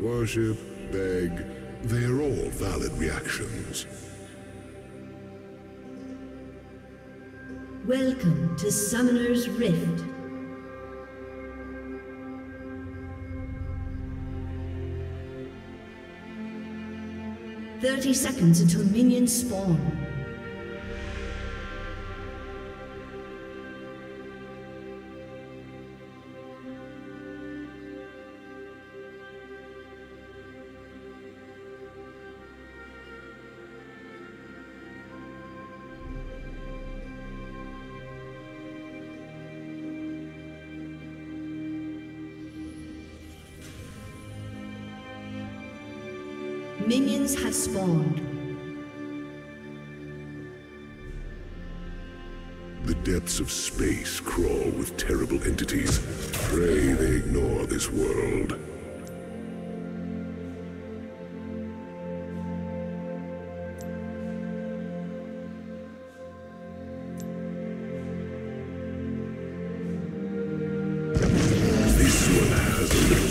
Worship, beg, they are all valid reactions. Welcome to Summoner's Rift. Thirty seconds until minions spawn. Minions have spawned. The depths of space crawl with terrible entities. Pray they ignore this world. This one has a little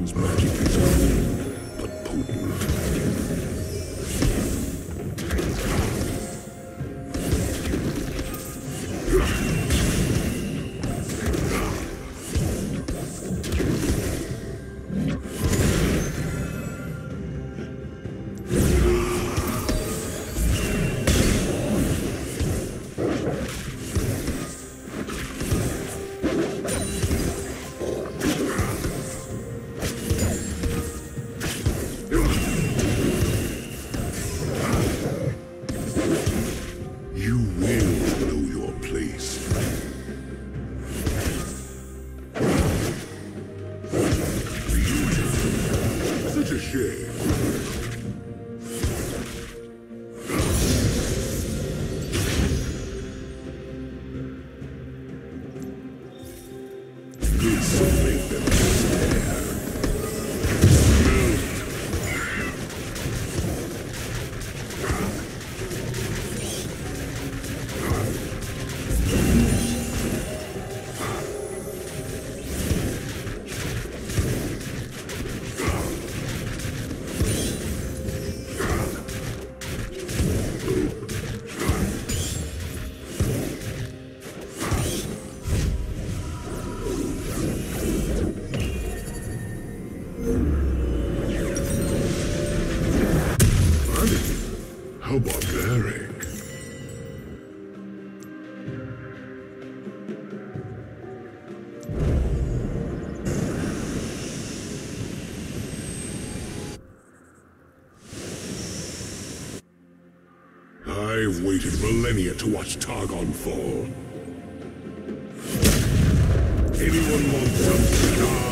Targon's magic is cool, but potent. How barbaric. I've waited millennia to watch Targon fall. Anyone want some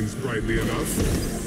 shines brightly enough.